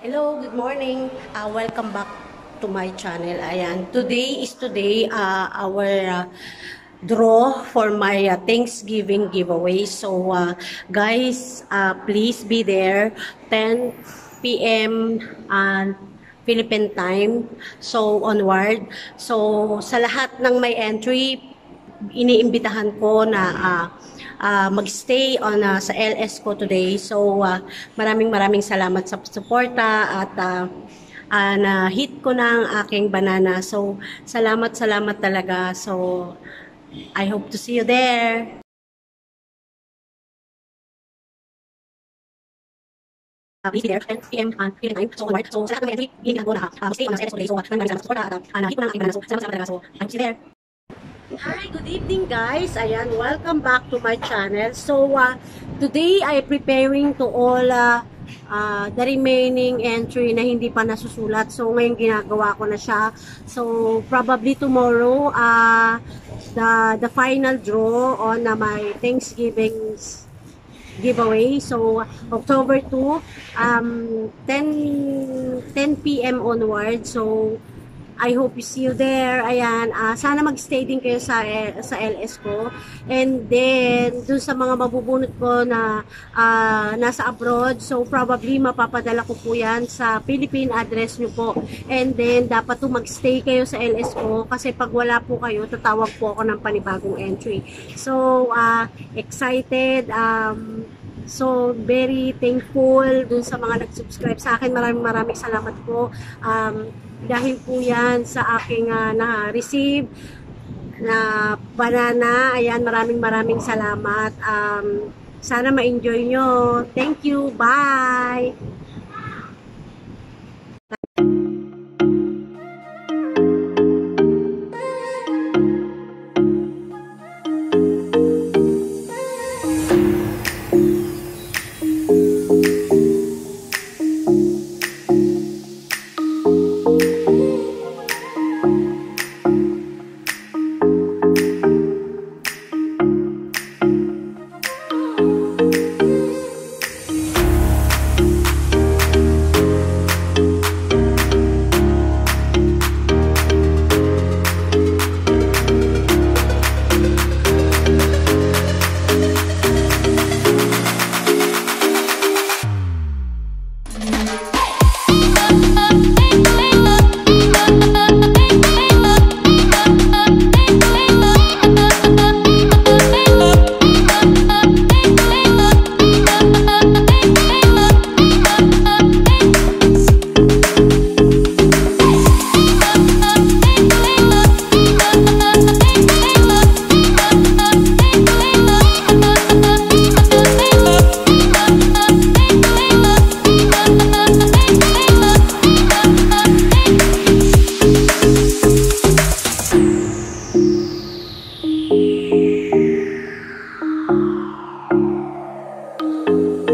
Hello, good morning. Uh, welcome back to my channel. Ayan, today is today uh, our uh, draw for my uh, Thanksgiving giveaway. So, uh, guys, uh, please be there 10 p.m. Uh, Philippine time. So, onward. So, sa lahat ng may entry, iniimbitahan ko na uh, uh, magstay on uh, sa LS ko today. So uh, maraming maraming salamat sa suporta at uh, uh, na hit ko ng aking banana. So salamat salamat talaga. So I hope to see you there. Uh, there, 10 p.m. on Philippine time. So, onward. So, sa lahat ng entry, hinihingan ko na uh, stay on. So, uh, na aking banana. So, salamat salamat talaga. So, see you there. Hi, good evening guys. Ayan, welcome back to my channel. So, uh, today I preparing to all uh, uh, the remaining entry na hindi pa nasusulat. So, ngayon ginagawa ko na siya. So, probably tomorrow, uh, the, the final draw on uh, my Thanksgiving giveaway. So, October 2, um, 10, 10 p.m. onward. So, I hope you see you there. Ayan, uh, sana magstay din kayo sa eh, sa LS ko. And then dun sa mga mabubunot ko na uh, nasa abroad, so probably mapapadala ko po 'yan sa Philippine address niyo po. And then dapat to magstay kayo sa LS ko kasi pag wala po kayo, tatawag po ako ng panibagong entry. So, uh, excited um So, very thankful dun sa mga nag-subscribe sa akin. Maraming maraming salamat po. Um, dahil po yan sa aking uh, na-receive na banana. Ayan, maraming maraming salamat. Um, sana ma-enjoy nyo. Thank you. Bye! You